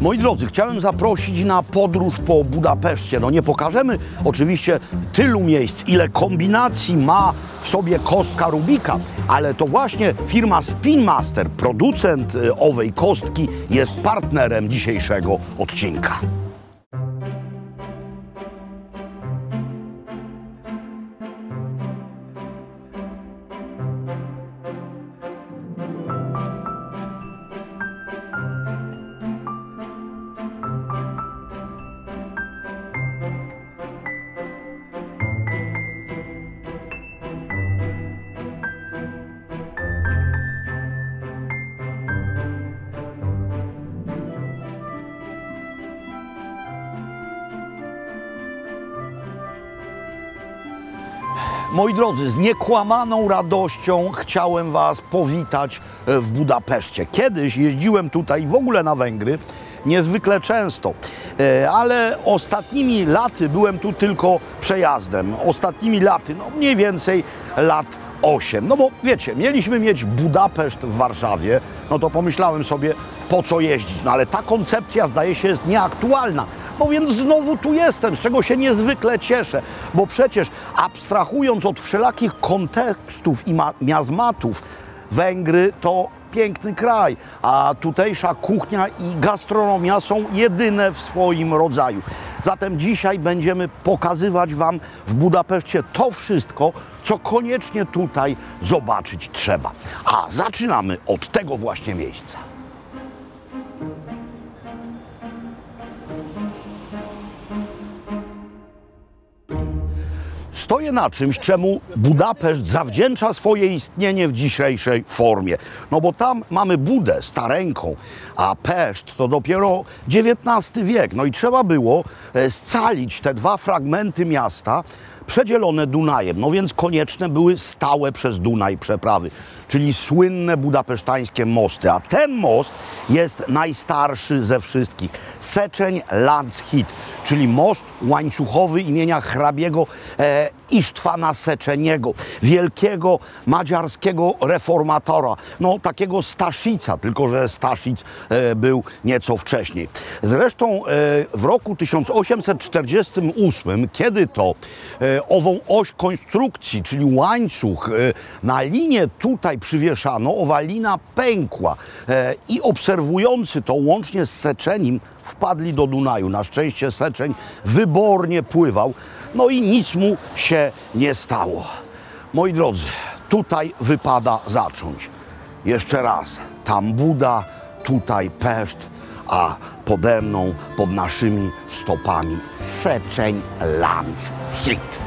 Moi drodzy, chciałem zaprosić na podróż po Budapeszcie. No nie pokażemy oczywiście tylu miejsc, ile kombinacji ma w sobie kostka Rubika, ale to właśnie firma Spin Master, producent y, owej kostki, jest partnerem dzisiejszego odcinka. Moi drodzy, z niekłamaną radością chciałem Was powitać e, w Budapeszcie. Kiedyś jeździłem tutaj w ogóle na Węgry, niezwykle często, E, ale ostatnimi laty byłem tu tylko przejazdem. Ostatnimi laty, no mniej więcej lat 8. No bo wiecie, mieliśmy mieć Budapeszt w Warszawie, no to pomyślałem sobie, po co jeździć. No ale ta koncepcja zdaje się jest nieaktualna. No więc znowu tu jestem, z czego się niezwykle cieszę, bo przecież abstrahując od wszelakich kontekstów i ma- miazmatów, Węgry to piękny kraj, a tutejsza kuchnia i gastronomia są jedyne w swoim rodzaju. Zatem dzisiaj będziemy pokazywać Wam w Budapeszcie to wszystko, co koniecznie tutaj zobaczyć trzeba. A zaczynamy od tego właśnie miejsca. Stoję na czymś, czemu Budapeszt zawdzięcza swoje istnienie w dzisiejszej formie. No bo tam mamy Budę stareńką, a Peszt to dopiero XIX wiek. No i trzeba było e, scalić te dwa fragmenty miasta przedzielone Dunajem. No więc konieczne były stałe przez Dunaj przeprawy, czyli słynne budapesztańskie mosty. A ten most jest najstarszy ze wszystkich. Seczeń Landshut, czyli most łańcuchowy imienia hrabiego e, Isztwana Seczeniego, wielkiego madziarskiego reformatora, no takiego Staszica, tylko że Staszic e, był nieco wcześniej. Zresztą e, w roku 1848, kiedy to e, ową oś konstrukcji, czyli łańcuch e, na linię tutaj przywieszano, owa lina pękła e, i obserwujący to łącznie z Seczenim wpadli do Dunaju. Na szczęście Seczeń wybornie pływał, no i nic mu się nie stało. Moi drodzy, tutaj wypada zacząć. Jeszcze raz, tam Buda, tutaj Peszt, a pode mną, pod naszymi stopami Seczeń Landshut.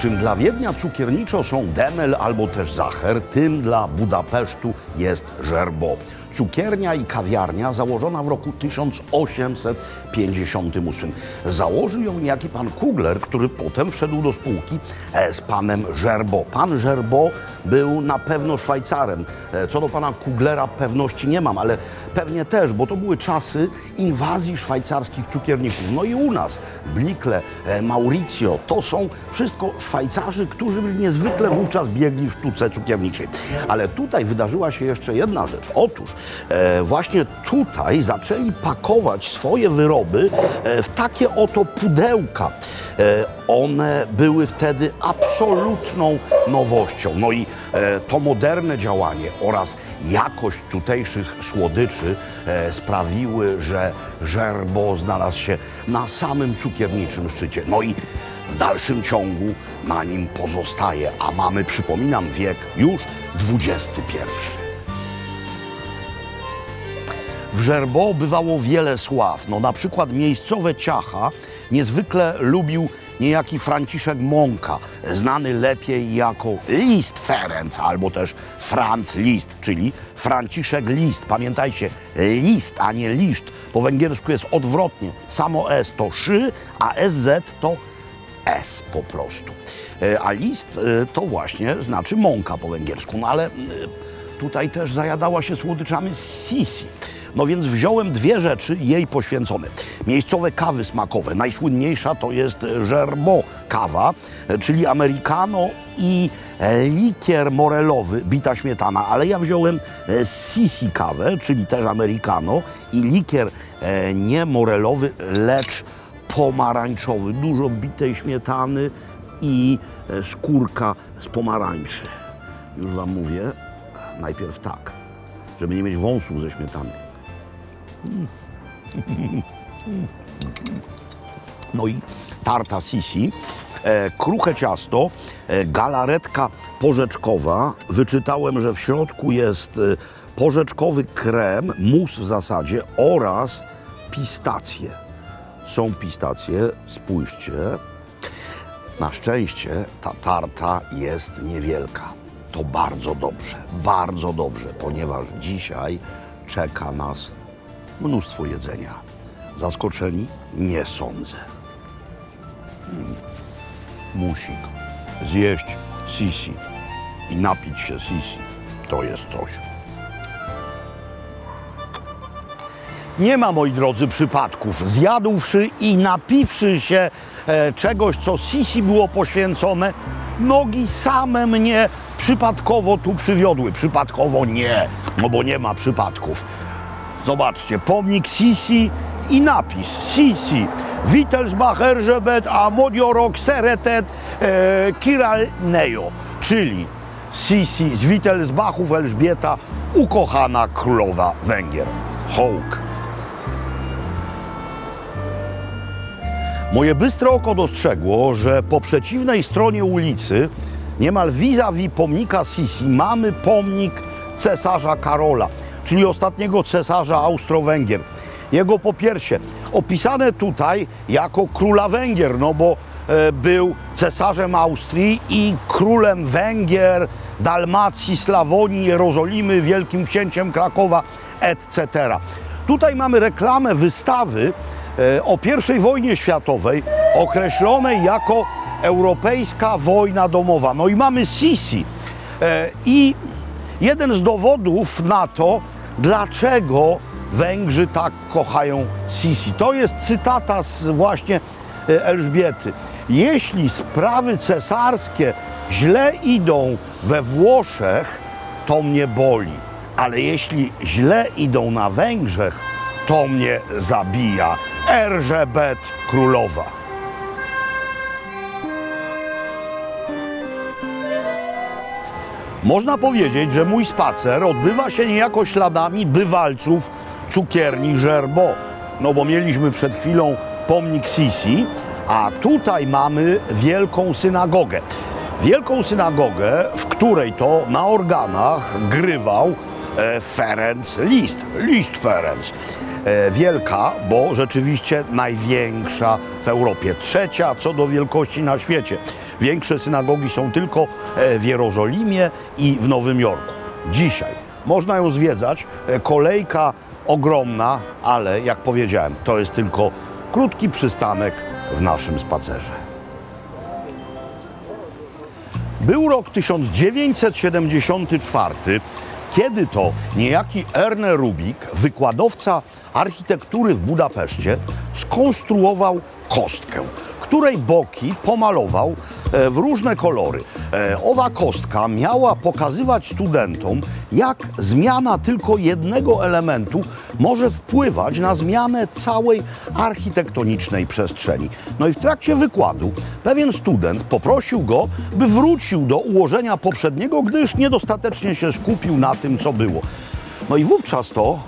Czym dla Wiednia cukierniczo są Demel albo też Zacher, tym dla Budapesztu jest Żerbo. Cukiernia i kawiarnia założona w roku 1858. Założył ją niejaki pan Kugler, który potem wszedł do spółki e, z panem Żerbo. Pan Żerbo był na pewno Szwajcarem. E, Co do pana Kuglera pewności nie mam, ale pewnie też, bo to były czasy inwazji szwajcarskich cukierników. No i u nas Blikle, e, Mauricio, to są wszystko Szwajcarzy, którzy byli niezwykle wówczas biegli w sztuce cukierniczej. Ale tutaj wydarzyła się jeszcze jedna rzecz. Otóż e, właśnie tutaj zaczęli pakować swoje wyroby e, w takie oto pudełka. E, one były wtedy absolutną nowością. No i to moderne działanie oraz jakość tutejszych słodyczy e, sprawiły, że Żerbo znalazł się na samym cukierniczym szczycie. No i w dalszym ciągu na nim pozostaje, a mamy, przypominam, wiek już XXI. W Żerbo bywało wiele sław. No, na przykład miejscowe ciacha niezwykle lubił niejaki Franciszek Mąka, znany lepiej jako List Ferenc, albo też Franz Liszt, czyli Franciszek List. Pamiętajcie, list, a nie liszcz. Po węgiersku jest odwrotnie. Samo S to szy, a SZ to S po prostu. E, A list e, to właśnie znaczy mąka po węgiersku, no ale e, tutaj też zajadała się słodyczami z sisi. No więc wziąłem dwie rzeczy jej poświęcone. Miejscowe kawy smakowe. Najsłynniejsza to jest Gerbo kawa, czyli americano i likier morelowy, bita śmietana, ale ja wziąłem e, sisi kawę, czyli też americano i likier e, nie morelowy, lecz pomarańczowy. Dużo bitej śmietany i e, skórka z pomarańczy. Już wam mówię, najpierw tak, żeby nie mieć wąsów ze śmietany. No i tarta sisi, e, kruche ciasto, e, galaretka porzeczkowa. Wyczytałem, że w środku jest e, porzeczkowy krem, mus w zasadzie oraz pistacje. Są pistacje, spójrzcie. Na szczęście ta tarta jest niewielka. To bardzo dobrze, bardzo dobrze, ponieważ dzisiaj czeka nas mnóstwo jedzenia. Zaskoczeni? Nie sądzę. Hmm. Musik. Zjeść sisi i napić się sisi. To jest coś. Nie ma, moi drodzy, przypadków. Zjadłszy i napiwszy się e, czegoś, co Sisi było poświęcone, nogi same mnie przypadkowo tu przywiodły. Przypadkowo nie, no bo nie ma przypadków. Zobaczcie, pomnik Sisi i napis Sisi. Wittelsbach Erzsébet a Modiorok Seretet e, Kiralneo, czyli Sisi z Wittelsbachów Elżbieta, ukochana królowa Węgier. Hołk. Moje bystre oko dostrzegło, że po przeciwnej stronie ulicy, niemal vis-a-vis pomnika Sisi, mamy pomnik cesarza Karola, czyli ostatniego cesarza Austro-Węgier. Jego popiersie opisane tutaj jako króla Węgier, no bo e, był cesarzem Austrii i królem Węgier, Dalmacji, Slawonii, Jerozolimy, wielkim księciem Krakowa, etc. Tutaj mamy reklamę wystawy e, o I wojnie światowej, określonej jako Europejska Wojna Domowa. No i mamy Sisi. E, I jeden z dowodów na to, dlaczego Węgrzy tak kochają Sisi. To jest cytata z właśnie e, Elżbiety. Jeśli sprawy cesarskie źle idą we Włoszech, to mnie boli. Ale jeśli źle idą na Węgrzech, to mnie zabija. Erzebet królowa. Można powiedzieć, że mój spacer odbywa się niejako śladami bywalców cukierni Żerbo. No bo mieliśmy przed chwilą pomnik Sisi, a tutaj mamy wielką synagogę. Wielką synagogę, w której to na organach grywał e, Ferenc Liszt. Liszt Ferenc. E, wielka, bo rzeczywiście największa w Europie. Trzecia co do wielkości na świecie. Większe synagogi są tylko e, w Jerozolimie i w Nowym Jorku. Dzisiaj można ją zwiedzać. E, Kolejka ogromna, ale jak powiedziałem, to jest tylko krótki przystanek w naszym spacerze. Był rok 1974, kiedy to niejaki Erne Rubik, wykładowca architektury w Budapeszcie, skonstruował kostkę, której boki pomalował e, w różne kolory. E, Owa kostka miała pokazywać studentom, jak zmiana tylko jednego elementu może wpływać na zmianę całej architektonicznej przestrzeni. No i w trakcie wykładu pewien student poprosił go, by wrócił do ułożenia poprzedniego, gdyż niedostatecznie się skupił na tym, co było. No i wówczas to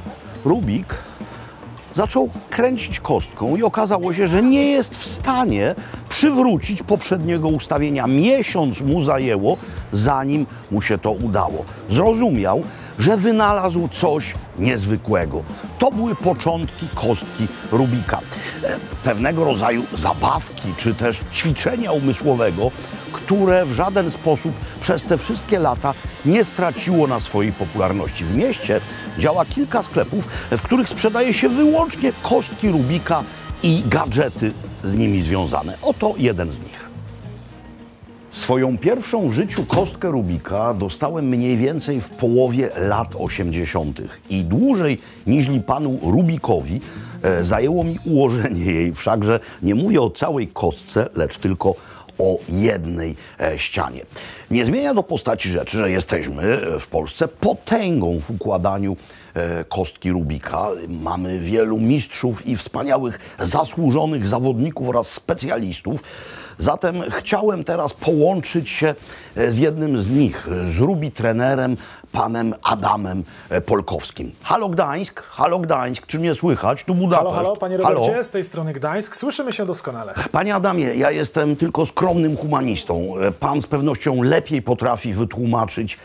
Rubik zaczął kręcić kostką i okazało się, że nie jest w stanie przywrócić poprzedniego ustawienia. Miesiąc mu zajęło, zanim mu się to udało. Zrozumiał, że wynalazł coś niezwykłego. To były początki kostki Rubika. E, Pewnego rodzaju zabawki czy też ćwiczenia umysłowego, które w żaden sposób przez te wszystkie lata nie straciło na swojej popularności. W mieście działa kilka sklepów, w których sprzedaje się wyłącznie kostki Rubika i gadżety z nimi związane. Oto jeden z nich. Swoją pierwszą w życiu kostkę Rubika dostałem mniej więcej w połowie lat 80. i dłużej niż panu Rubikowi e, zajęło mi ułożenie jej. Wszakże nie mówię o całej kostce, lecz tylko o jednej e, ścianie. Nie zmienia do postaci rzeczy, że jesteśmy e, w Polsce potęgą w układaniu e, kostki Rubika. Mamy wielu mistrzów i wspaniałych, zasłużonych zawodników oraz specjalistów. Zatem chciałem teraz połączyć się e, z jednym z nich, z Rubi trenerem, panem Adamem e, Polkowskim. Halo Gdańsk, halo Gdańsk, czy mnie słychać? Tu Budapeszt. Halo, halo, panie Robercie, z tej strony Gdańsk. Słyszymy się doskonale. Panie Adamie, ja jestem tylko skromnym humanistą. E, Pan z pewnością lepiej potrafi wytłumaczyć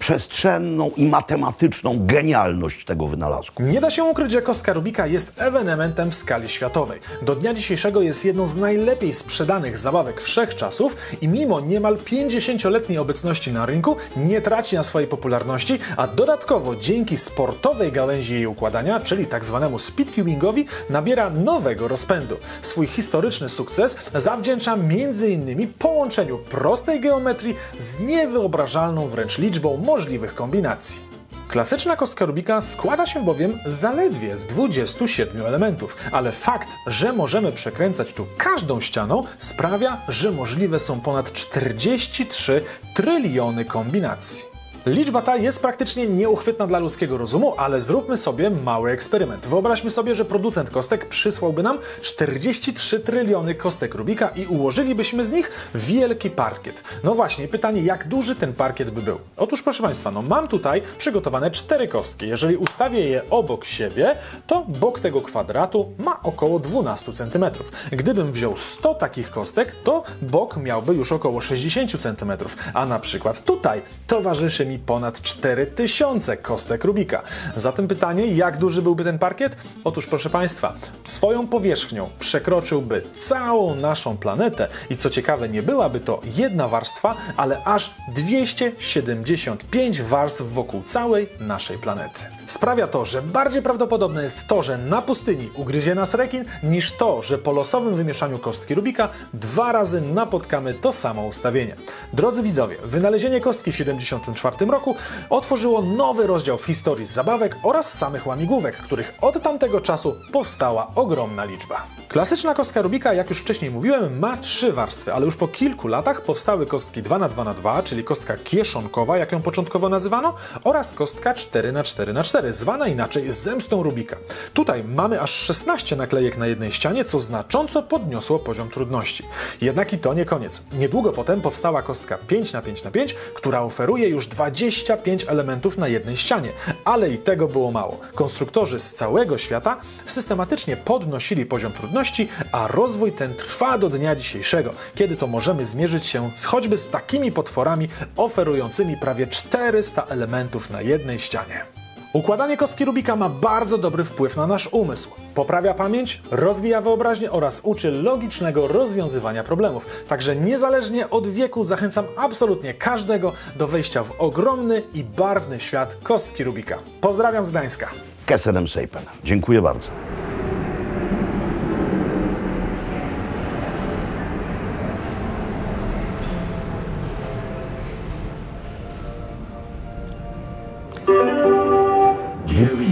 przestrzenną i matematyczną genialność tego wynalazku. Nie da się ukryć, że kostka Rubika jest ewenementem w skali światowej. Do dnia dzisiejszego jest jedną z najlepiej sprzedanych zabawek wszechczasów i mimo niemal 50-letniej obecności na rynku nie traci na swojej popularności, a dodatkowo dzięki sportowej gałęzi jej układania, czyli tak zwanemu speedcubingowi, nabiera nowego rozpędu. Swój historyczny sukces zawdzięcza m.in. połączeniu prostej geometrii z niewyobrażalną wręcz liczbą możliwych kombinacji. Klasyczna kostka Rubika składa się bowiem zaledwie z 27 elementów, ale fakt, że możemy przekręcać tu każdą ścianą sprawia, że możliwe są ponad 43 tryliony kombinacji. Liczba ta jest praktycznie nieuchwytna dla ludzkiego rozumu, ale zróbmy sobie mały eksperyment. Wyobraźmy sobie, że producent kostek przysłałby nam 43 tryliony kostek Rubika i ułożylibyśmy z nich wielki parkiet. No właśnie, pytanie, jak duży ten parkiet by był? Otóż, proszę Państwa, no mam tutaj przygotowane cztery kostki. Jeżeli ustawię je obok siebie, to bok tego kwadratu ma około 12 cm. Gdybym wziął 100 takich kostek, to bok miałby już około 60 cm. A na przykład tutaj towarzyszy mi ponad 4000 kostek Rubika. Zatem pytanie, jak duży byłby ten parkiet? Otóż proszę Państwa, swoją powierzchnią przekroczyłby całą naszą planetę i co ciekawe, nie byłaby to jedna warstwa, ale aż 275 warstw wokół całej naszej planety. Sprawia to, że bardziej prawdopodobne jest to, że na pustyni ugryzie nas rekin, niż to, że po losowym wymieszaniu kostki Rubika dwa razy napotkamy to samo ustawienie. Drodzy widzowie, wynalezienie kostki w 74 roku otworzyło nowy rozdział w historii zabawek oraz samych łamigłówek, których od tamtego czasu powstała ogromna liczba. Klasyczna kostka Rubika, jak już wcześniej mówiłem, ma trzy warstwy, ale już po kilku latach powstały kostki 2x2x2, czyli kostka kieszonkowa, jak ją początkowo nazywano, oraz kostka 4x4x4, zwana inaczej zemstą Rubika. Tutaj mamy aż 16 naklejek na jednej ścianie, co znacząco podniosło poziom trudności. Jednak i to nie koniec. Niedługo potem powstała kostka 5x5x5, która oferuje już 25 elementów na jednej ścianie. Ale i tego było mało. Konstruktorzy z całego świata systematycznie podnosili poziom trudności, a rozwój ten trwa do dnia dzisiejszego, kiedy to możemy zmierzyć się z choćby z takimi potworami oferującymi prawie 400 elementów na jednej ścianie. Układanie kostki Rubika ma bardzo dobry wpływ na nasz umysł. Poprawia pamięć, rozwija wyobraźnię oraz uczy logicznego rozwiązywania problemów. Także niezależnie od wieku zachęcam absolutnie każdego do wejścia w ogromny i barwny świat kostki Rubika. Pozdrawiam z Gdańska. Kesenem Sejpen. Dziękuję bardzo.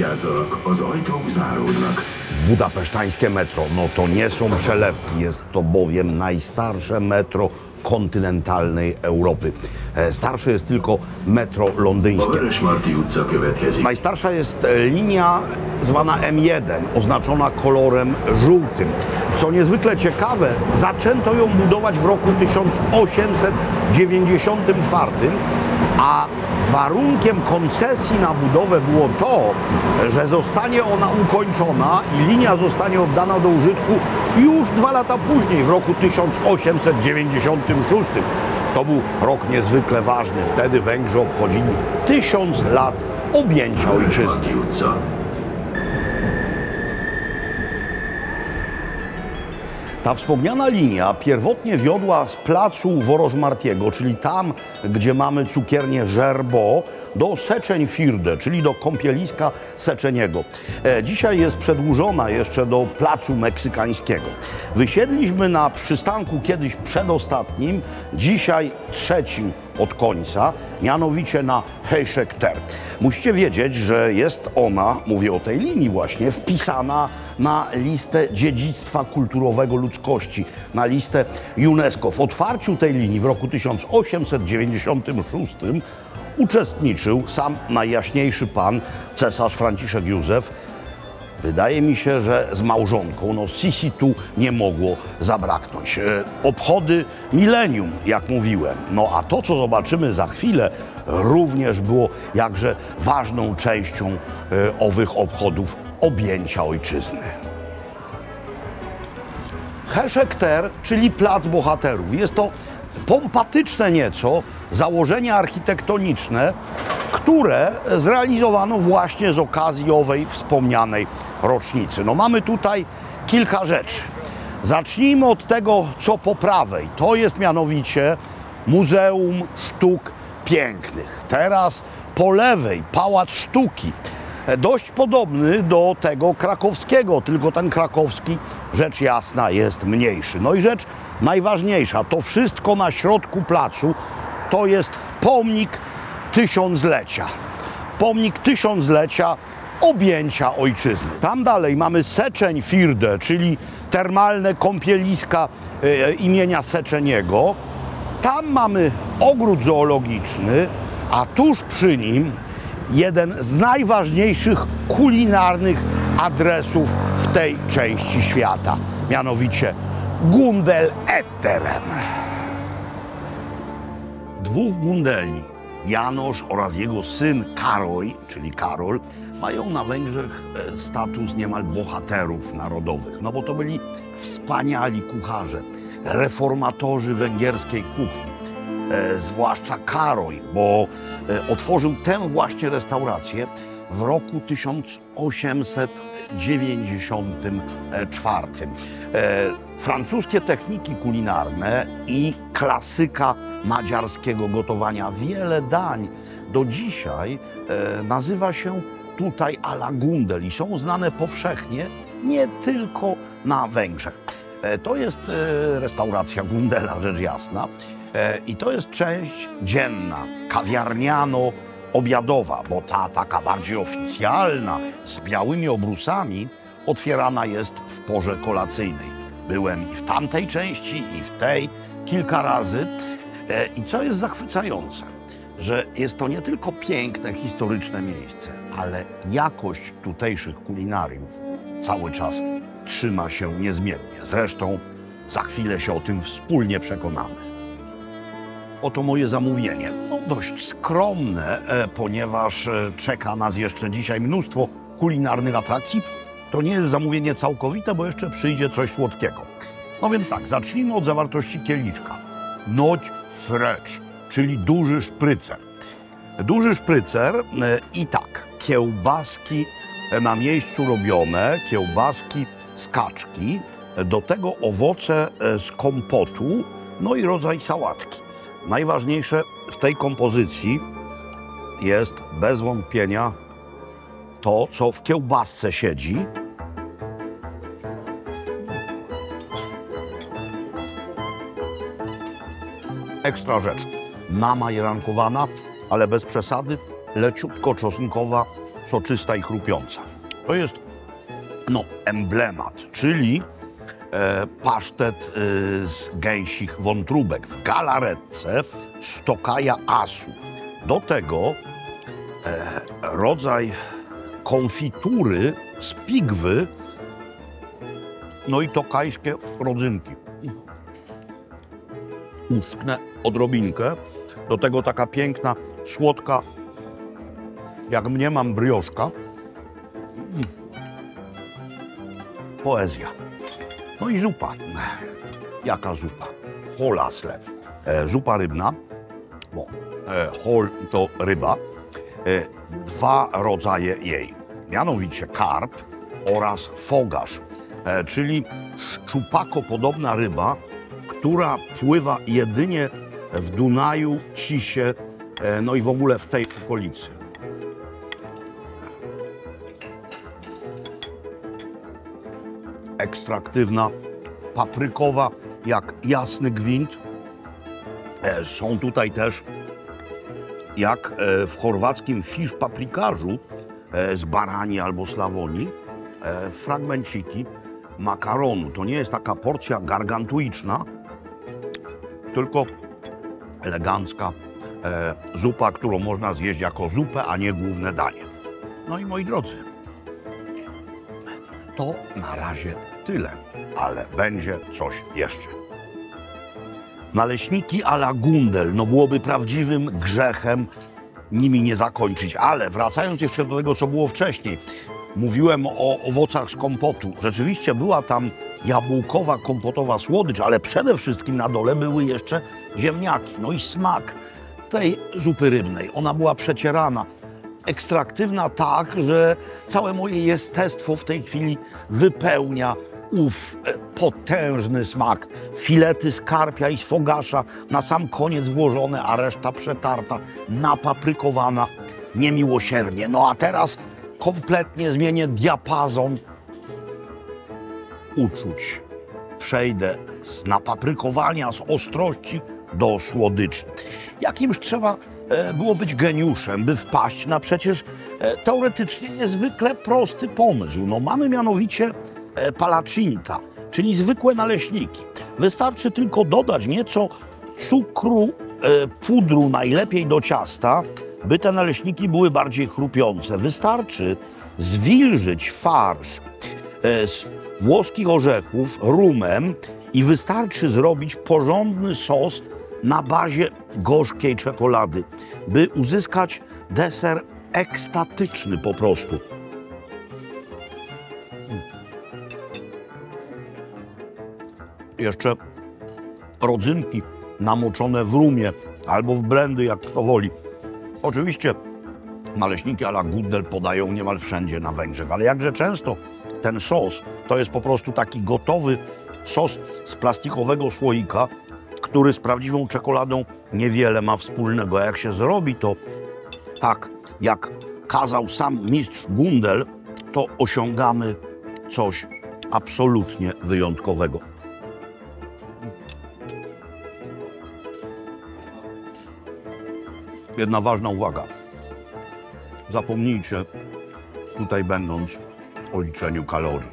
Vigyázzanak, az ajtók záródnak. Budapesztańskie metro, no to nie są przelewki, jest to bowiem najstarsze metro kontynentalnej Europy. E, Starsze jest tylko metro londyńskie. Najstarsza jest e, linia zwana M1, oznaczona kolorem żółtym. Co niezwykle ciekawe, zaczęto ją budować w roku 1894, a warunkiem koncesji na budowę było to, że zostanie ona ukończona i linia zostanie oddana do użytku już dwa lata później, w roku 1896. To był rok niezwykle ważny. Wtedy Węgrzy obchodzili tysiąc lat objęcia ojczyzny. Vörösmarty utca. Ta wspomniana linia pierwotnie wiodła z placu Worożmartiego, czyli tam, gdzie mamy cukiernię Żerbo, do Seczenfirde, czyli do kąpieliska Seczeniego. E, dzisiaj jest przedłużona jeszcze do Placu Meksykańskiego. Wysiedliśmy na przystanku kiedyś przedostatnim, dzisiaj trzecim od końca, mianowicie na Hejszekter. Musicie wiedzieć, że jest ona, mówię o tej linii właśnie, wpisana na listę dziedzictwa kulturowego ludzkości, na listę UNESCO. W otwarciu tej linii w roku 1896 uczestniczył sam najjaśniejszy pan, cesarz Franciszek Józef. Wydaje mi się, że z małżonką, no Sisi tu nie mogło zabraknąć. E, Obchody milenium, jak mówiłem. No a to, co zobaczymy za chwilę, również było jakże ważną częścią e, owych obchodów objęcia ojczyzny. Heszekter, czyli Plac Bohaterów. Jest to pompatyczne nieco założenie architektoniczne, które zrealizowano właśnie z okazji owej wspomnianej rocznicy. No mamy tutaj kilka rzeczy. Zacznijmy od tego, co po prawej. To jest mianowicie Muzeum Sztuk Pięknych. Teraz po lewej Pałac Sztuki dość podobny do tego krakowskiego, tylko ten krakowski, rzecz jasna, jest mniejszy. No i rzecz najważniejsza, to wszystko na środku placu to jest pomnik tysiąclecia. Pomnik tysiąclecia objęcia ojczyzny. Tam dalej mamy Seczeń Firde, czyli termalne kąpieliska e, imienia Seczeniego. Tam mamy ogród zoologiczny, a tuż przy nim jeden z najważniejszych kulinarnych adresów w tej części świata, mianowicie Gundel Etterem. Dwóch Gundeli, Janosz oraz jego syn Karol, czyli Karol, mają na Węgrzech e, status niemal bohaterów narodowych, no bo to byli wspaniali kucharze, reformatorzy węgierskiej kuchni zwłaszcza Karol, bo e, otworzył tę właśnie restaurację w roku 1894. E, francuskie techniki kulinarne i klasyka madziarskiego gotowania. Wiele dań do dzisiaj e, nazywa się tutaj a la Gundel i są znane powszechnie nie tylko na Węgrzech. E, To jest e, restauracja Gundela, rzecz jasna. E, I to jest część dzienna, kawiarniano-obiadowa, bo ta taka bardziej oficjalna, z białymi obrusami, otwierana jest w porze kolacyjnej. Byłem i w tamtej części, i w tej kilka razy. E, I co jest zachwycające, że jest to nie tylko piękne, historyczne miejsce, ale jakość tutejszych kulinariów cały czas trzyma się niezmiennie. Zresztą za chwilę się o tym wspólnie przekonamy. Oto moje zamówienie. No, dość skromne, e, ponieważ e, czeka nas jeszcze dzisiaj mnóstwo kulinarnych atrakcji. To nie jest zamówienie całkowite, bo jeszcze przyjdzie coś słodkiego. No więc tak, zacznijmy od zawartości kieliczka. Noć frecz, czyli duży szprycer. Duży szprycer e, i tak, kiełbaski na miejscu robione, kiełbaski z kaczki, do tego owoce z kompotu, no i rodzaj sałatki. Najważniejsze w tej kompozycji jest bez wątpienia to, co w kiełbasce siedzi. Ekstra rzecz. Namajerankowana, ale bez przesady, leciutko czosnkowa, soczysta i chrupiąca. To jest no, emblemat, czyli e, pasztet e, z gęsich wątróbek w galaretce z tokaja asu. Do tego e, rodzaj konfitury z pigwy, no i tokajskie rodzynki. Uszknę odrobinkę. Do tego taka piękna, słodka, jak mnie mam brioszka. Poezja. No i zupa. Jaka zupa? Holasle. E, zupa rybna, bo e, hol to ryba. E, dwa rodzaje jej, mianowicie karp oraz fogarz, e, czyli szczupako-podobna ryba, która pływa jedynie w Dunaju, Cisie, e, no i w ogóle w tej okolicy. Ekstraktywna, paprykowa, jak jasny gwint. E, Są tutaj też, jak e, w chorwackim fisz paprikarzu e, z barani albo slawoni, fragmenciki makaronu. To nie jest taka porcja gargantuiczna, tylko elegancka zupa, którą można zjeść jako zupę, a nie główne danie. No i moi drodzy, to na razie tyle, ale będzie coś jeszcze. Naleśniki a la Gundel, no byłoby prawdziwym grzechem nimi nie zakończyć. Ale wracając jeszcze do tego, co było wcześniej, mówiłem o owocach z kompotu. Rzeczywiście była tam jabłkowa, kompotowa słodycz, ale przede wszystkim na dole były jeszcze ziemniaki. No i smak tej zupy rybnej. Ona była przecierana, ekstraktywna tak, że całe moje jestestwo w tej chwili wypełnia ów e, potężny smak. Filety z karpia i z fogasza na sam koniec włożone, a reszta przetarta, napaprykowana niemiłosiernie. No a teraz kompletnie zmienię diapazon uczuć. Przejdę z napaprykowania, z ostrości do słodyczy. Jakimś trzeba e, było być geniuszem, by wpaść na przecież e, teoretycznie niezwykle prosty pomysł. No, mamy mianowicie palacinta, czyli zwykłe naleśniki. Wystarczy tylko dodać nieco cukru, e, pudru, najlepiej do ciasta, by te naleśniki były bardziej chrupiące. Wystarczy zwilżyć farsz e, z włoskich orzechów rumem i wystarczy zrobić porządny sos na bazie gorzkiej czekolady, by uzyskać deser ekstatyczny po prostu. Jeszcze rodzynki namoczone w rumie albo w blendy, jak kto woli. Oczywiście naleśniki a la Gundel podają niemal wszędzie na Węgrzech, ale jakże często ten sos to jest po prostu taki gotowy sos z plastikowego słoika, który z prawdziwą czekoladą niewiele ma wspólnego. A jak się zrobi to tak, jak kazał sam mistrz Gundel, to osiągamy coś absolutnie wyjątkowego. Jedna ważna uwaga. Zapomnijcie, tutaj będąc, o liczeniu kalorii.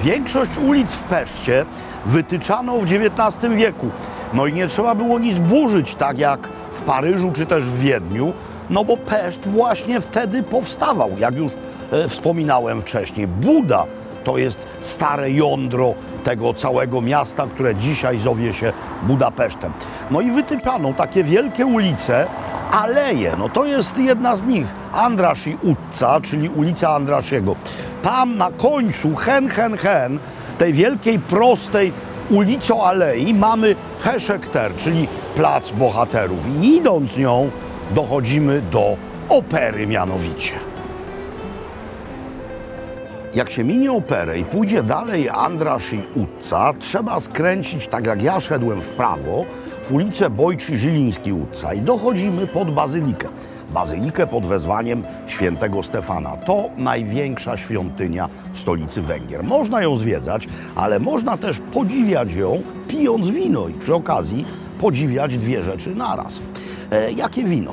Większość ulic w Peszcie wytyczano w XIX wieku. No i nie trzeba było nic burzyć, tak jak w Paryżu czy też w Wiedniu, no bo Peszt właśnie wtedy powstawał, jak już e, wspominałem wcześniej. Buda to jest stare jądro tego całego miasta, które dzisiaj zowie się Budapesztem. No i wytyczano takie wielkie ulice, aleje. No to jest jedna z nich, Andrasi Utca, czyli ulica Andrasiego. Tam na końcu, hen, hen, hen, tej wielkiej, prostej ulicą alei mamy Heszekter, czyli Plac Bohaterów. I idąc nią dochodzimy do opery mianowicie. Jak się minie operę i pójdzie dalej Andrasz i Utca, trzeba skręcić, tak jak ja szedłem w prawo, w ulicę Bojczy Żyliński Utca i dochodzimy pod Bazylikę. Bazylikę pod wezwaniem świętego Stefana. To największa świątynia w stolicy Węgier. Można ją zwiedzać, ale można też podziwiać ją pijąc wino i przy okazji podziwiać dwie rzeczy naraz. E, jakie wino?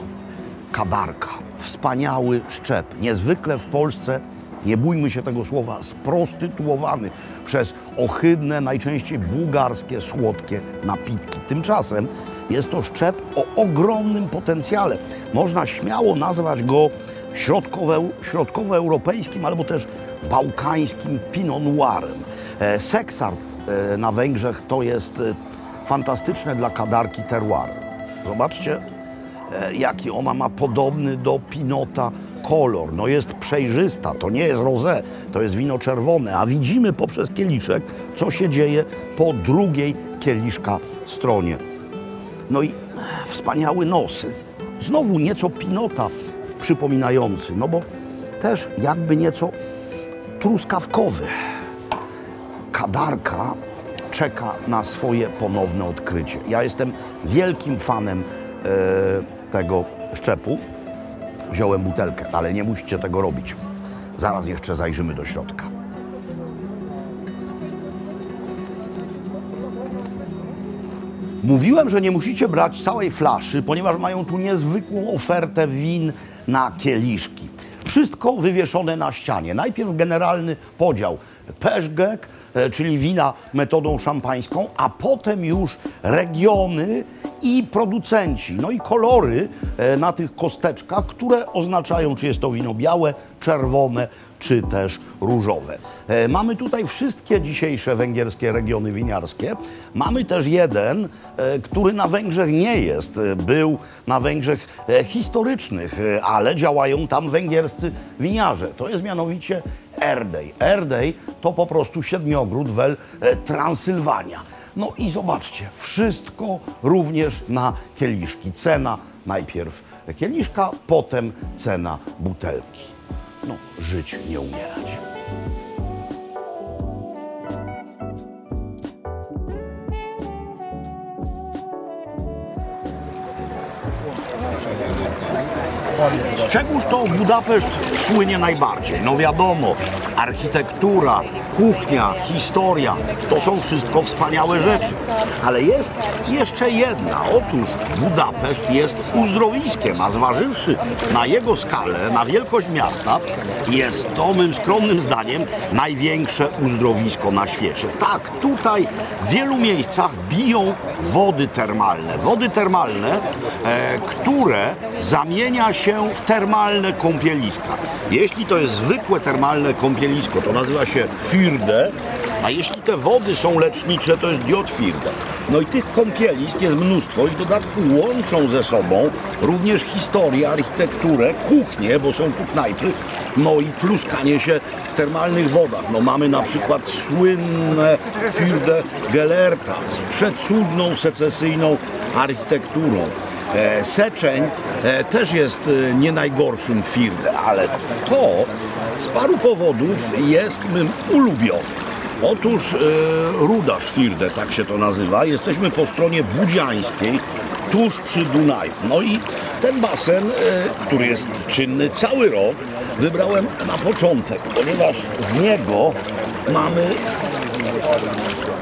Kadarka. Wspaniały szczep. Niezwykle w Polsce nie bójmy się tego słowa, sprostytuowany przez ohydne, najczęściej bułgarskie, słodkie napitki. Tymczasem jest to szczep o ogromnym potencjale. Można śmiało nazwać go środkowoeuropejskim albo też bałkańskim Pinot Noirem. E, Seksart e, na Węgrzech to jest e, fantastyczne dla kadarki terroir. Zobaczcie, jaki ona ma podobny do Pinota kolor. No jest przejrzysta, to nie jest rosé, to jest wino czerwone, a widzimy poprzez kieliszek, co się dzieje po drugiej kieliszka stronie. No i wspaniały nosy. Znowu nieco Pinota przypominający, no bo też jakby nieco truskawkowy. kadarka czeka na swoje ponowne odkrycie. Ja jestem wielkim fanem e, tego szczepu. Wziąłem butelkę, ale nie musicie tego robić. Zaraz jeszcze zajrzymy do środka. Mówiłem, że nie musicie brać całej flaszy, ponieważ mają tu niezwykłą ofertę win na kieliszki. Wszystko wywieszone na ścianie. Najpierw generalny podział peszgek, e, czyli wina metodą szampańską, a potem już regiony i producenci. No i kolory e, na tych kosteczkach, które oznaczają, czy jest to wino białe, czerwone, czy też różowe. E, Mamy tutaj wszystkie dzisiejsze węgierskie regiony winiarskie. Mamy też jeden, e, który na Węgrzech nie jest. Był na Węgrzech historycznych, ale działają tam węgierscy winiarze. To jest mianowicie Erdej. Erdej to po prostu siedmiogród wel Transylwania. No i zobaczcie, wszystko również na kieliszki. Cena najpierw kieliszka, potem cena butelki. No, żyć, nie umierać. Z czegóż to Budapeszt słynie najbardziej? No wiadomo, architektura, kuchnia, historia to są wszystko wspaniałe rzeczy. Ale jest jeszcze jedna. Otóż Budapeszt jest uzdrowiskiem, a zważywszy na jego skalę, na wielkość miasta, jest to, mym skromnym zdaniem, największe uzdrowisko na świecie. Tak, tutaj w wielu miejscach biją wody termalne. Wody termalne, e, które zamienia się w termalne kąpieliska. Jeśli to jest zwykłe termalne kąpielisko, to nazywa się Fürde, a jeśli te wody są lecznicze, to jest Diotfirde. No i tych kąpielisk jest mnóstwo i w dodatku łączą ze sobą również historię, architekturę, kuchnię, bo są tu knajpy, no i pluskanie się w termalnych wodach. No mamy na przykład słynne Fürde Gelerta z przecudną secesyjną architekturą. E, Seczeń e, też jest e, nie najgorszym Firde, ale to z paru powodów jest mym. Otóż e, Ruda Szwirde, tak się to nazywa. Jesteśmy po stronie budziańskiej, tuż przy Dunaju. No i ten basen, e, który jest czynny cały rok, wybrałem na początek, ponieważ z niego mamy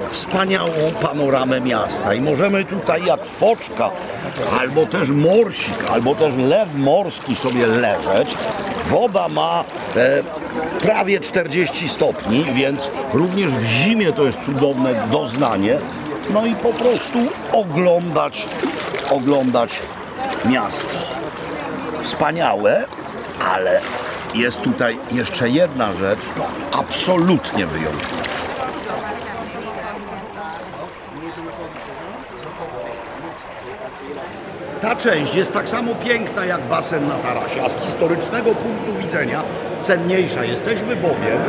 wspaniałą panoramę miasta i możemy tutaj jak foczka, albo też morsik, albo też lew morski sobie leżeć. Woda ma e, prawie 40 stopni, więc również w zimie to jest cudowne doznanie. No i po prostu oglądać, oglądać miasto. Wspaniałe, ale jest tutaj jeszcze jedna rzecz, no, absolutnie wyjątkowa. Ta część jest tak samo piękna jak basen na tarasie, a z historycznego punktu widzenia cenniejsza. Jesteśmy bowiem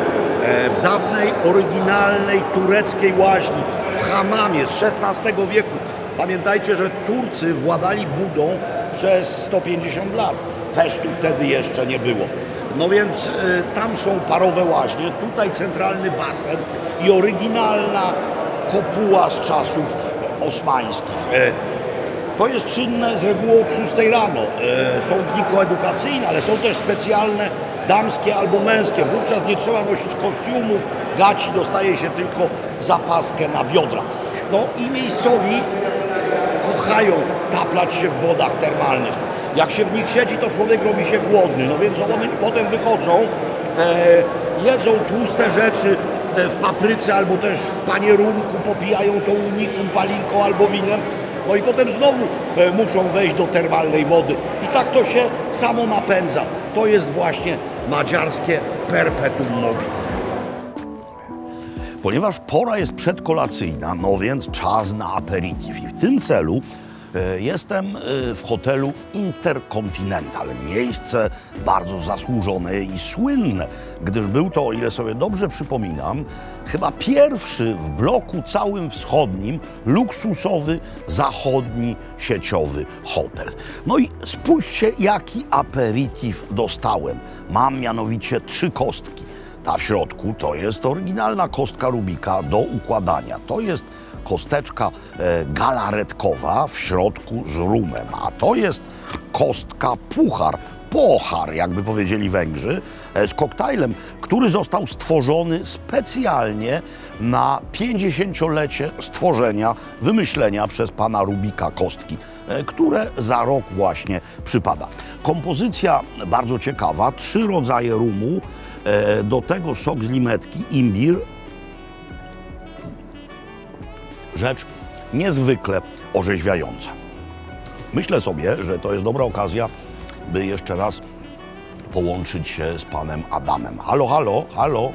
e, w dawnej, oryginalnej tureckiej łaźni w Hamamie z XVI wieku. Pamiętajcie, że Turcy władali Budą przez 150 lat. Pesztu wtedy jeszcze nie było. No więc e, tam są parowe łaźnie, tutaj centralny basen i oryginalna kopuła z czasów osmańskich. E, to jest czynne z reguły od 6 rano. E, Są dni koedukacyjne, ale są też specjalne damskie albo męskie. Wówczas nie trzeba nosić kostiumów, gaci, dostaje się tylko zapaskę na biodra. No i miejscowi kochają taplać się w wodach termalnych. Jak się w nich siedzi, to człowiek robi się głodny. No więc one potem wychodzą, e, jedzą tłuste rzeczy e, w papryce albo też w panierunku, popijają to unikum, palinką albo winem. No i potem znowu e, muszą wejść do termalnej wody. I tak to się samo napędza. To jest właśnie madziarskie perpetuum mobile. Ponieważ pora jest przedkolacyjna, no więc czas na aperitif. I w tym celu jestem e, w hotelu Intercontinental. Miejsce bardzo zasłużone i słynne, gdyż był to, o ile sobie dobrze przypominam, chyba pierwszy w bloku całym wschodnim luksusowy, zachodni, sieciowy hotel. No i spójrzcie, jaki aperitif dostałem. Mam mianowicie trzy kostki. Ta w środku to jest oryginalna kostka Rubika do układania. To jest kosteczka e, galaretkowa w środku z rumem, a to jest kostka puchar, pochar, jakby powiedzieli Węgrzy, e, z koktajlem, który został stworzony specjalnie na 50-lecie stworzenia, wymyślenia przez pana Rubika kostki, e, które za rok właśnie przypada. Kompozycja bardzo ciekawa, trzy rodzaje rumu, do tego sok z limetki, imbir, rzecz niezwykle orzeźwiająca. Myślę sobie, że to jest dobra okazja, by jeszcze raz połączyć się z panem Adamem. Halo, halo, halo,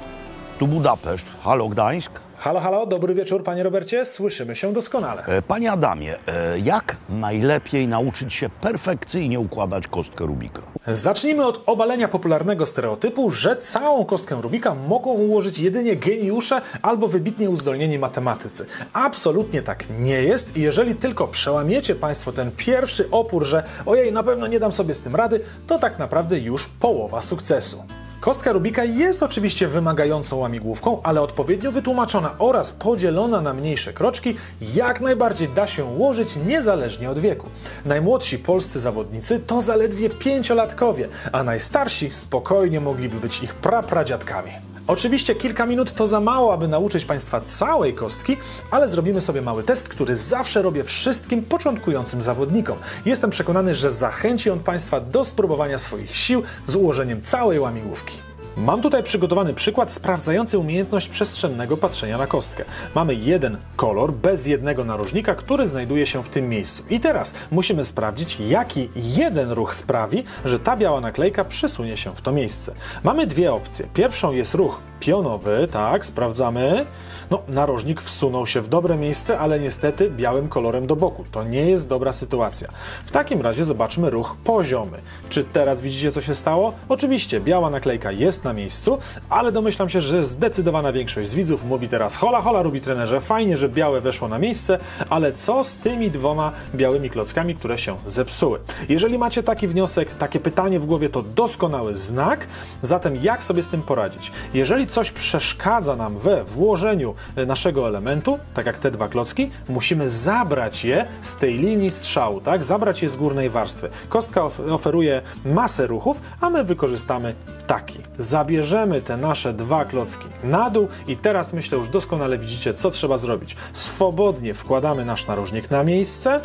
tu Budapeszt, halo Gdańsk. Halo, halo, dobry wieczór, panie Robercie, słyszymy się doskonale. E, Panie Adamie, e, jak najlepiej nauczyć się perfekcyjnie układać kostkę Rubika? Zacznijmy od obalenia popularnego stereotypu, że całą kostkę Rubika mogą ułożyć jedynie geniusze albo wybitnie uzdolnieni matematycy. Absolutnie tak nie jest i jeżeli tylko przełamiecie Państwo ten pierwszy opór, że ojej, na pewno nie dam sobie z tym rady, to tak naprawdę już połowa sukcesu. Kostka Rubika jest oczywiście wymagającą łamigłówką, ale odpowiednio wytłumaczona oraz podzielona na mniejsze kroczki jak najbardziej da się ułożyć niezależnie od wieku. Najmłodsi polscy zawodnicy to zaledwie pięciolatkowie, a najstarsi spokojnie mogliby być ich prapradziadkami. Oczywiście kilka minut to za mało, aby nauczyć Państwa całej kostki, ale zrobimy sobie mały test, który zawsze robię wszystkim początkującym zawodnikom. Jestem przekonany, że zachęci on Państwa do spróbowania swoich sił z ułożeniem całej łamigłówki. Mam tutaj przygotowany przykład sprawdzający umiejętność przestrzennego patrzenia na kostkę. Mamy jeden kolor bez jednego narożnika, który znajduje się w tym miejscu. I teraz musimy sprawdzić, jaki jeden ruch sprawi, że ta biała naklejka przesunie się w to miejsce. Mamy dwie opcje. Pierwszą jest ruch pionowy, tak, sprawdzamy. No, narożnik wsunął się w dobre miejsce, ale niestety białym kolorem do boku. To nie jest dobra sytuacja. W takim razie zobaczmy ruch poziomy. Czy teraz widzicie, co się stało? Oczywiście, biała naklejka jest na miejscu, ale domyślam się, że zdecydowana większość z widzów mówi teraz hola, hola, robi trenerze, fajnie, że białe weszło na miejsce, ale co z tymi dwoma białymi klockami, które się zepsuły? Jeżeli macie taki wniosek, takie pytanie w głowie, to doskonały znak. Zatem jak sobie z tym poradzić? Jeżeli coś przeszkadza nam we włożeniu naszego elementu, tak jak te dwa klocki, musimy zabrać je z tej linii strzału, tak? Zabrać je z górnej warstwy. Kostka of oferuje masę ruchów, a my wykorzystamy taki. Zabierzemy te nasze dwa klocki na dół i teraz myślę już doskonale widzicie, co trzeba zrobić. Swobodnie wkładamy nasz narożnik na miejsce,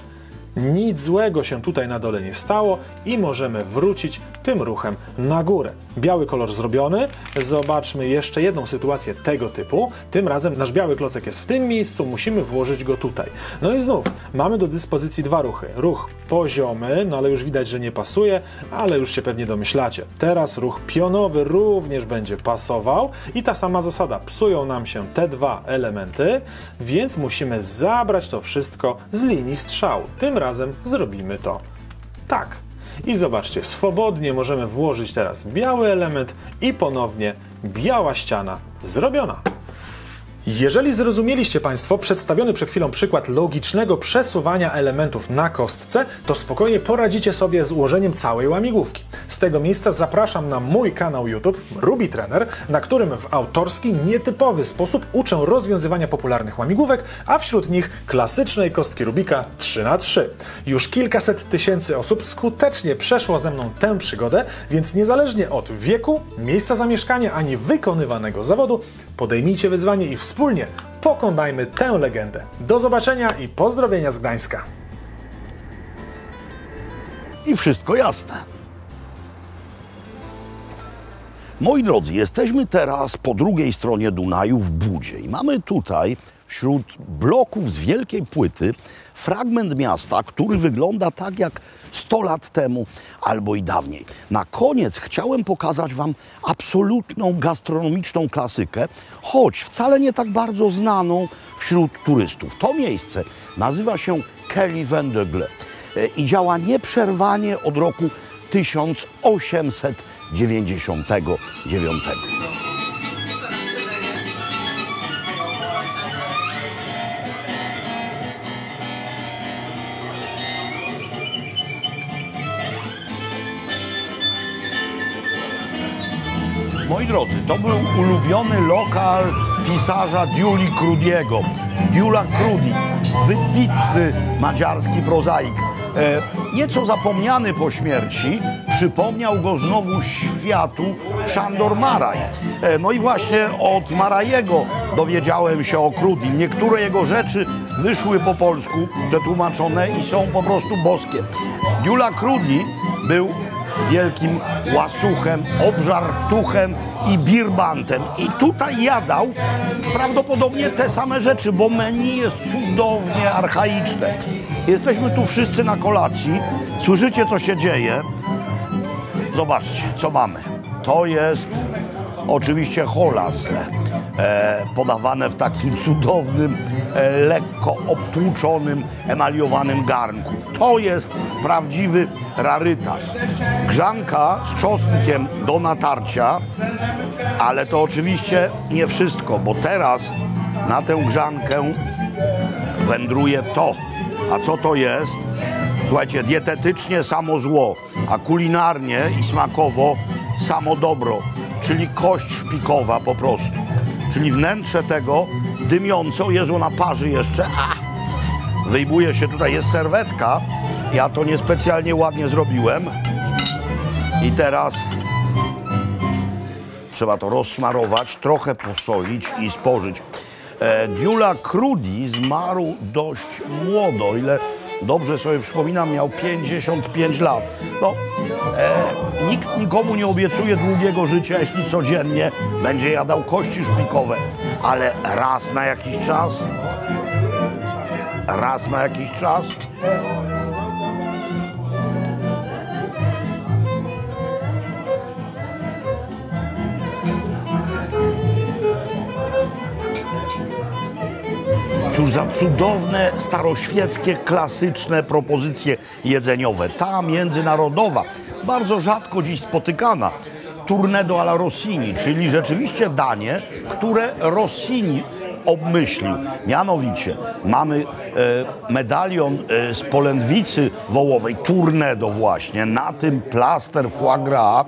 nic złego się tutaj na dole nie stało i możemy wrócić tym ruchem na górę. Biały kolor zrobiony. Zobaczmy jeszcze jedną sytuację tego typu. Tym razem nasz biały klocek jest w tym miejscu, musimy włożyć go tutaj. No i znów mamy do dyspozycji dwa ruchy. Ruch poziomy, no ale już widać, że nie pasuje, ale już się pewnie domyślacie. Teraz ruch pionowy również będzie pasował i ta sama zasada. Psują nam się te dwa elementy, więc musimy zabrać to wszystko z linii strzału. Tym razem zrobimy to tak. I zobaczcie, swobodnie możemy włożyć teraz biały element i ponownie biała ściana zrobiona. Jeżeli zrozumieliście Państwo przedstawiony przed chwilą przykład logicznego przesuwania elementów na kostce, to spokojnie poradzicie sobie z ułożeniem całej łamigłówki. Z tego miejsca zapraszam na mój kanał YouTube Ruby Trainer, na którym w autorski, nietypowy sposób uczę rozwiązywania popularnych łamigłówek, a wśród nich klasycznej kostki Rubika 3x3. Już kilkaset tysięcy osób skutecznie przeszło ze mną tę przygodę, więc niezależnie od wieku, miejsca zamieszkania ani wykonywanego zawodu, podejmijcie wyzwanie i wspólnie pokonajmy tę legendę. Do zobaczenia i pozdrowienia z Gdańska. I wszystko jasne. Moi drodzy, jesteśmy teraz po drugiej stronie Dunaju w Budzie i mamy tutaj wśród bloków z wielkiej płyty fragment miasta, który wygląda tak jak 100 lat temu albo i dawniej. Na koniec chciałem pokazać Wam absolutną gastronomiczną klasykę, choć wcale nie tak bardzo znaną wśród turystów. To miejsce nazywa się Kelly Vendegle i działa nieprzerwanie od roku 1899. drodzy, to był ulubiony lokal pisarza Diuli Krudiego. Diula Krudi, wybitny madziarski prozaik. E, nieco zapomniany po śmierci, przypomniał go znowu światu Szandor Maraj. E, no i właśnie od Marajego dowiedziałem się o Krudi. Niektóre jego rzeczy wyszły po polsku, przetłumaczone i są po prostu boskie. Diula Krudi był wielkim łasuchem, obżartuchem i birbantem. I tutaj jadał prawdopodobnie te same rzeczy, bo menu jest cudownie archaiczne. Jesteśmy tu wszyscy na kolacji. Słyszycie, co się dzieje? Zobaczcie, co mamy. To jest oczywiście holasle, podawane w takim cudownym, e, lekko obtłuczonym, emaliowanym garnku. To jest prawdziwy rarytas. Grzanka z czosnkiem do natarcia, ale to oczywiście nie wszystko, bo teraz na tę grzankę wędruje to. A co to jest? Słuchajcie, dietetycznie samo zło, a kulinarnie i smakowo samo dobro, czyli kość szpikowa po prostu. Czyli wnętrze tego dymiąco, Jezu, na parzy jeszcze, a! Wyjmuje się tutaj, jest serwetka, ja to niespecjalnie ładnie zrobiłem. I teraz trzeba to rozsmarować, trochę posolić i spożyć. E, Diula Krudi zmarł dość młodo, ile dobrze sobie przypominam, miał 55 lat. No, e, nikt nikomu nie obiecuje długiego życia, jeśli codziennie będzie jadał kości szpikowe, ale raz na jakiś czas, raz na jakiś czas Cóż za cudowne, staroświeckie, klasyczne propozycje jedzeniowe. Ta międzynarodowa, bardzo rzadko dziś spotykana, Tournedo alla Rossini, czyli rzeczywiście danie, które Rossini obmyślił. Mianowicie mamy e, medalion e, z polędwicy wołowej, Tournedo właśnie, na tym plaster foie gras,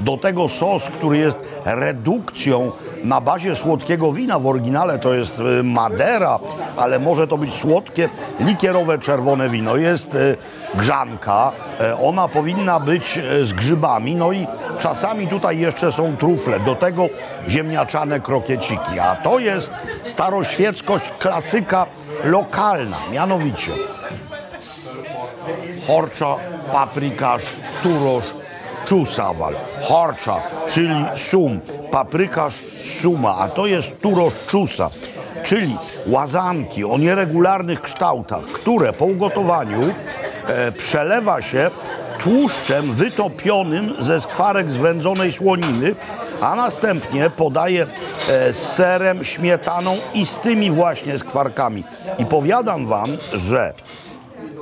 do tego sos, który jest redukcją na bazie słodkiego wina. W oryginale to jest y, Madera, ale może to być słodkie, likierowe, czerwone wino. Jest y, grzanka, y, ona powinna być z grzybami, no i czasami tutaj jeszcze są trufle, do tego ziemniaczane krokieciki, a to jest staroświeckość, klasyka lokalna, mianowicie horcza, paprykarz, turosz, czusawal, horcza, czyli sum, paprykarz suma, a to jest turosz czusa, czyli łazanki o nieregularnych kształtach, które po ugotowaniu e, przelewa się tłuszczem wytopionym ze skwarek zwędzonej słoniny, a następnie podaje e, serem, śmietaną i z tymi właśnie skwarkami. I powiadam wam, że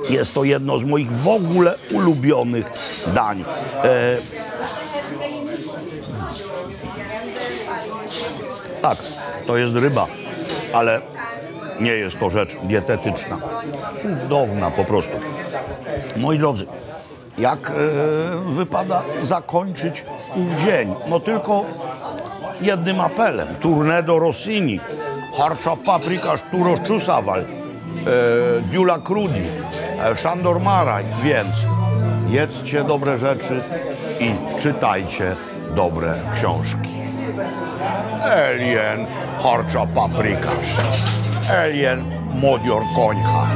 jest to jedno z moich w ogóle ulubionych dań. E, tak, to jest ryba, ale nie jest to rzecz dietetyczna. Cudowna po prostu. Moi drodzy, jak e, wypada zakończyć ów dzień? No tylko jednym apelem. Tournedo Rossini, Harcza Paprikasz Turo Czusawal, e, Diula Krudi, e, Szandor Maraj, więc jedzcie dobre rzeczy i czytajcie dobre książki. Alien Harcza Paprikasz, Alien Modior Końcha.